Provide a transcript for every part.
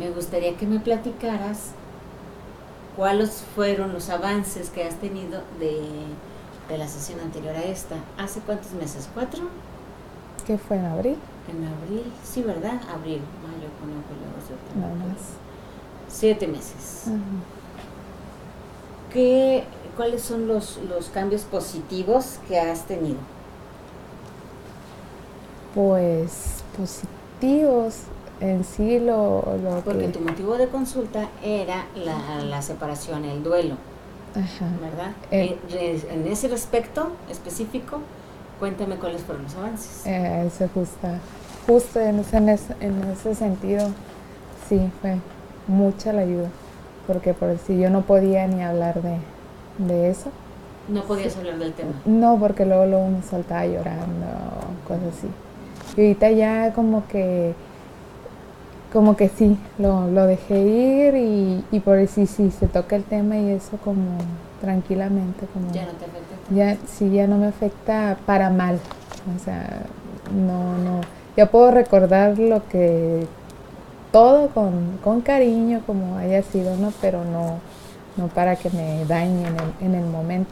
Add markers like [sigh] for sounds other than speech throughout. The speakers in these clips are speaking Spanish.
me gustaría que me platicaras cuáles fueron los avances que has tenido de, de la sesión anterior a esta. ¿Hace cuántos meses? ¿Cuatro? ¿Qué fue en abril? En abril, sí, ¿verdad? Abril, mayo, junio, julio, agosto, más. Siete meses. ¿Qué, ¿Cuáles son los, los cambios positivos que has tenido? Pues positivos en sí lo, lo Porque que... tu motivo de consulta era la, la separación, el duelo, Ajá. ¿verdad? Eh. En- re- en ese respecto específico, cuéntame cuáles fueron los avances. Eh, eso justo en ese, en, ese, en ese sentido, sí, fue mucha la ayuda, porque por si yo no podía ni hablar de, de eso, No podías hablar del tema. no, porque luego, luego me soltaba llorando, cosas así. Y ahorita ya como que, como que sí, lo, lo dejé ir y, y por si sí, se toca el tema y eso como tranquilamente, como... Ya no te afecta. ya sí ya no me afecta para mal o sea no no ya puedo recordar lo que todo con, con cariño como haya sido no pero no no para que me dañe en el, en el momento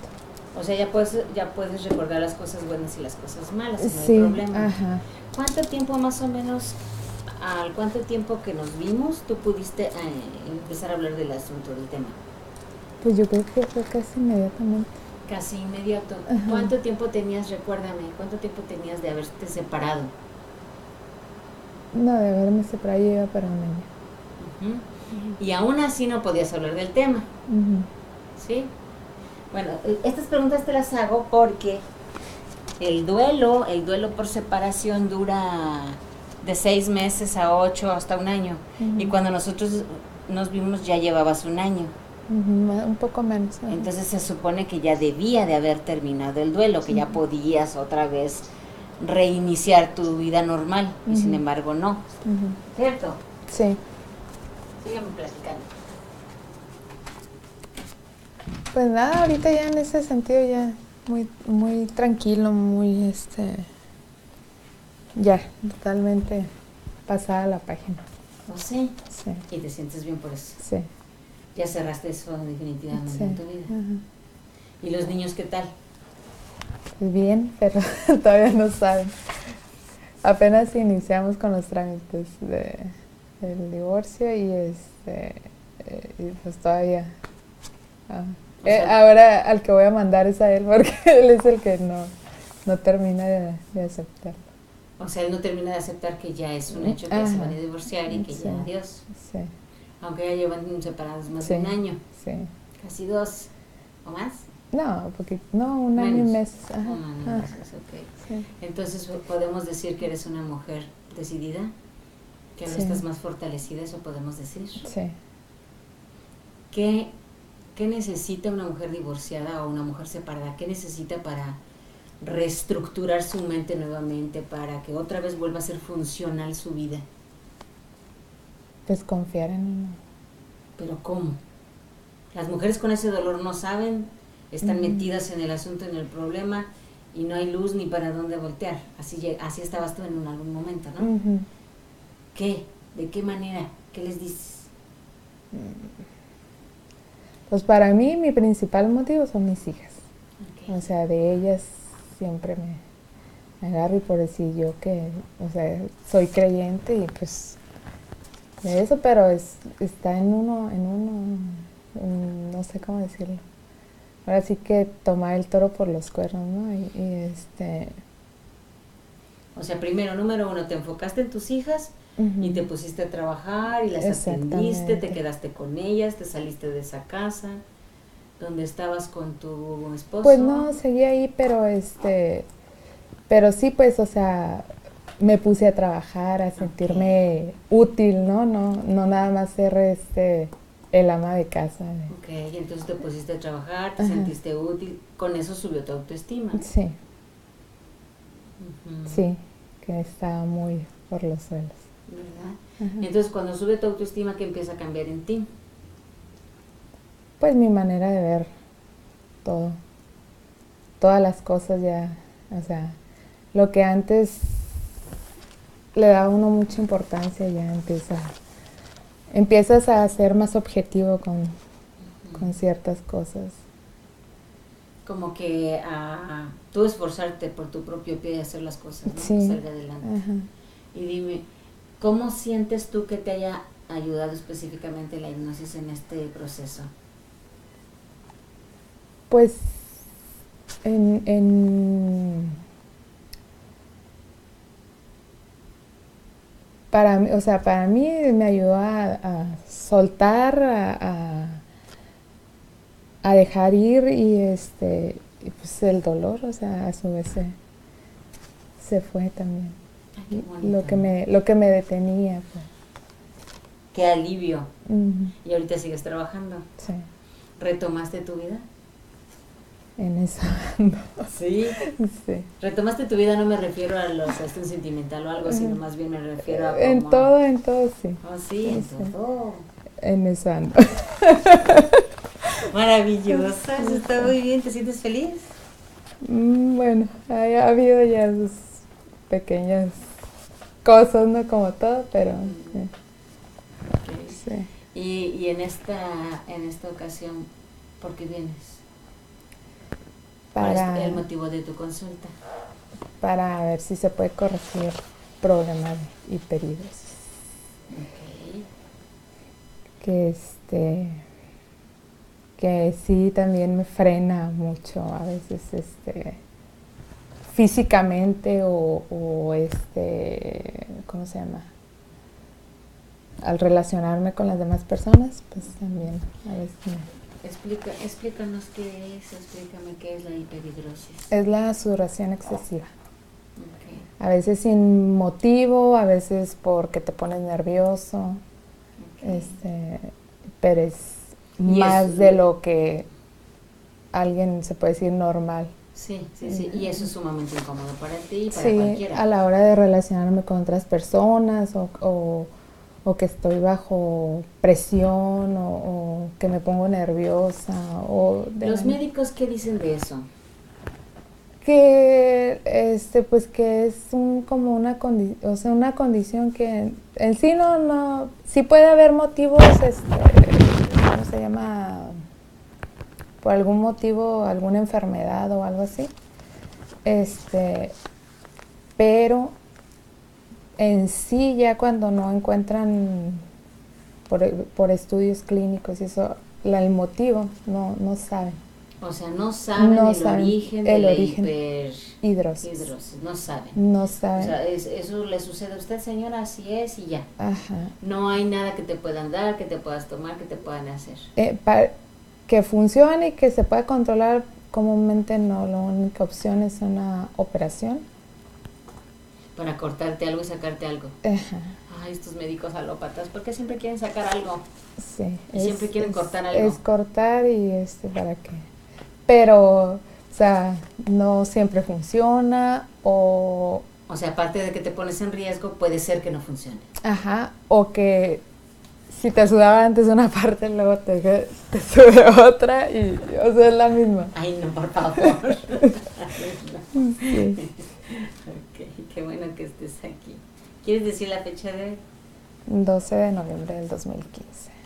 O sea, ya puedes, ya puedes recordar las cosas buenas y las cosas malas, no sí hay problema. ajá ¿Cuánto tiempo más o menos, al cuánto tiempo que nos vimos, tú pudiste eh, empezar a hablar del asunto, del tema? pues yo creo que fue casi inmediatamente Casi inmediato. Ajá. ¿Cuánto tiempo tenías, recuérdame, cuánto tiempo tenías de haberte separado? no de haberme separado yo iba para un año. Y aún así no podías hablar del tema. ¿sí? Bueno, e- estas preguntas te las hago porque el duelo, el duelo por separación dura de seis meses a ocho hasta un año. Y cuando nosotros nos vimos ya llevabas un año. Un poco menos. Entonces se supone que ya debía de haber terminado el duelo, que ya podías otra vez reiniciar tu vida normal. Y sin embargo no. ¿Cierto? sí Sígueme platicando. Pues nada, ahorita ya en ese sentido ya muy, muy tranquilo, muy este ya, totalmente pasada la página. ¿O sí? Sí, Y te sientes bien por eso. sí. Ya cerraste eso definitivamente sí. en tu vida. ajá. ¿Y los niños qué tal? Pues bien, [laughs] pero todavía no saben. Apenas iniciamos con los trámites de, del divorcio y este eh, y pues todavía ah, eh, ahora al que voy a mandar es a él [laughs] porque él es el que no, no termina de, de aceptar. O sea, él no termina de aceptar que ya es un hecho que se Ajá. van a divorciar y que Sí. ya adiós. Sí, Aunque ya llevan separados más Sí. de un año, sí. casi dos o más. No, porque no, un año y. Ajá, Un año y meses, ok. sí. Entonces podemos decir que eres una mujer decidida, que ahora estás más fortalecida, eso podemos decir. Sí. ¿Qué, ¿Qué necesita una mujer divorciada o una mujer separada? ¿Qué necesita para reestructurar su mente nuevamente, para que otra vez vuelva a ser funcional su vida? Pues confiar en uno. Pero ¿cómo? Las mujeres con ese dolor no saben, están metidas en el asunto, en el problema, y no hay luz ni para dónde voltear. Así, así estabas tú en un- algún momento, ¿no? ¿Qué? ¿De qué manera? ¿Qué les dices? Pues para mí mi principal motivo son mis hijas. O sea, de ellas siempre me, me agarro y por decir yo que, o sea, soy creyente y pues de eso, pero es, está en uno, en uno, en- no sé cómo decirlo. Ahora sí que tomar el toro por los cuernos, ¿no? Y, y, este... O sea, primero, número uno, te enfocaste en tus hijas y te pusiste a trabajar y las atendiste, te quedaste con ellas, te saliste de esa casa, donde estabas con tu esposo. Pues no, seguí ahí, pero este, pero sí, pues, o sea, me puse a trabajar, a sentirme útil, ¿no? No, no nada más ser este el ama de casa. Ok, y entonces te pusiste a trabajar, te Ajá. sentiste útil, con eso subió tu autoestima. Sí, sí, que estaba muy por los suelos. ¿Verdad? Ajá. Entonces, cuando sube tu autoestima, ¿qué empieza a cambiar en ti? Pues mi manera de ver todo, todas las cosas ya, o sea, lo que antes le daba a uno mucha importancia ya empieza empiezas a ser más objetivo con, con ciertas cosas. Como que a tú esforzarte por tu propio pie y hacer las cosas, ¿no? Sí. Salga adelante. Ajá. Y dime, ¿cómo sientes tú que te haya ayudado específicamente la hipnosis en este proceso? Pues en, en para mí, o sea, para mí me ayudó a, a soltar, a, a, a dejar ir y este y pues el dolor, o sea, a su vez se, se fue también. Ay. Lo que me, lo que me detenía, pues. Qué alivio. Y ahorita sigues trabajando. sí, ¿Retomaste tu vida? En eso ando, Sí. sí. Retomaste tu vida, no me refiero a los un sentimental o algo, sino más bien me refiero a En todo, en todo, sí. Oh, sí, en Sí. todo. En eso ando. [laughs] Maravillosa, eso está muy bien, ¿te sientes feliz? Mm, Bueno, ha, ha habido ya sus pequeñas cosas, no como todo, pero sí. Ok. sí. Y, y en esta en esta ocasión, ¿por qué vienes? ¿Cuál es el motivo de tu consulta? para ver si se puede corregir problemas de hiperhidrosis. Ok. Que este que sí también me frena mucho a veces este físicamente o, o este ¿cómo se llama? al relacionarme con las demás personas, pues también a veces me- Explica, explícanos qué es, explícame qué es la hiperhidrosis. es la sudoración excesiva. A veces sin motivo, a veces porque te pones nervioso, este, pero es más de lo que alguien se puede decir normal. Sí, sí, sí. Y eso es sumamente incómodo para ti y para Sí, cualquiera. a la hora de relacionarme con otras personas o, o- o que estoy bajo presión o, o que me pongo nerviosa o ¿Los médicos qué dicen de eso? que este pues que es un como una condi o sea una condición que en sí no no sí puede haber motivos este cómo se llama por algún motivo alguna enfermedad o algo así este pero en sí ya cuando no encuentran por, por estudios clínicos y eso la- el motivo no no saben O sea, no saben No el saben origen el de origen. la hidrosis hiperhidrosis, no saben. no O saben sea, es- eso le sucede a usted, señora, así es y ya. Ajá. No hay nada que te puedan dar, que te puedas tomar, que te puedan hacer. Eh, pa- que funcione y que se pueda controlar comúnmente no, la única opción es una operación. Para cortarte algo y sacarte algo. Ajá, Ay, estos médicos alópatas, ¿por qué siempre quieren sacar algo? sí. Y siempre quieren cortar algo. Es cortar y este para qué. Pero, o sea, no siempre funciona o, O sea, aparte de que te pones en riesgo, puede ser que no funcione. ajá, o que si te sudaba antes una [laughs] parte, luego te, te sude otra y, o sea, es la misma. Ay, no, por favor. [laughs] Sí. Ok, qué bueno que estés aquí. ¿Quieres decir la fecha de hoy? 12 de noviembre del 2015.